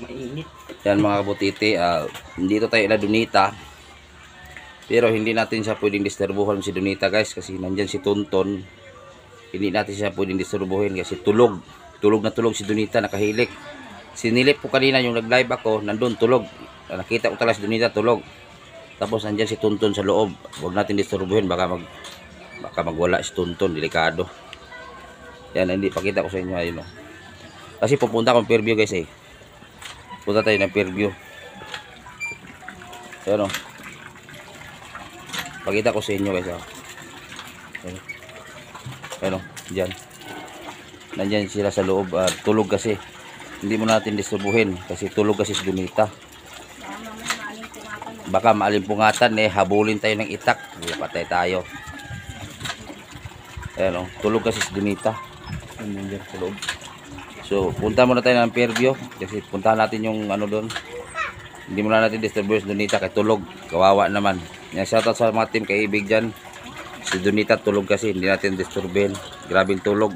Mainit. Yan mga kabutiti, ah, dito tayo ila Dunita. Pero hindi natin siya pwedeng disturbuhan si Dunita guys kasi nandyan si Tonton. Hindi natin siya pwedeng disturbuhin kasi tulog. Tulog na tulog si Dunita, nakahilik. Sinilip ko kanina yung nag-live ako, nandun tulog. Nakita ko talaga si Dunita tulog. Tapos nandyan si Tonton sa loob. Huwag natin disturbuhin, baka mag baka magwala si Tonton, delikado. Yan, hindi pakita ko sa inyo ayun. oh. Kasi pupunta akong Fairview guys eh. Punta tayo ng Fairview. Ayan o. Pakita ko sa inyo guys. Oh. Ayan. Ayan o. Diyan. Nandyan sila sa loob. ah, tulog kasi. Hindi mo natin disturbuhin. Kasi tulog kasi si Dunita. Baka maalimpungatan eh. Habulin tayo ng itak. Patay tayo. Ayan o. Tulog kasi si Dunita. Nandyan sa loob. So, punta muna tayo ng Fairview kasi puntahan natin yung ano doon. Hindi muna natin si Donita kay tulog. Kawawa naman. Yan, shoutout sa mga team kay Ibig dyan. Si Donita tulog kasi hindi natin disturbin. Grabing tulog.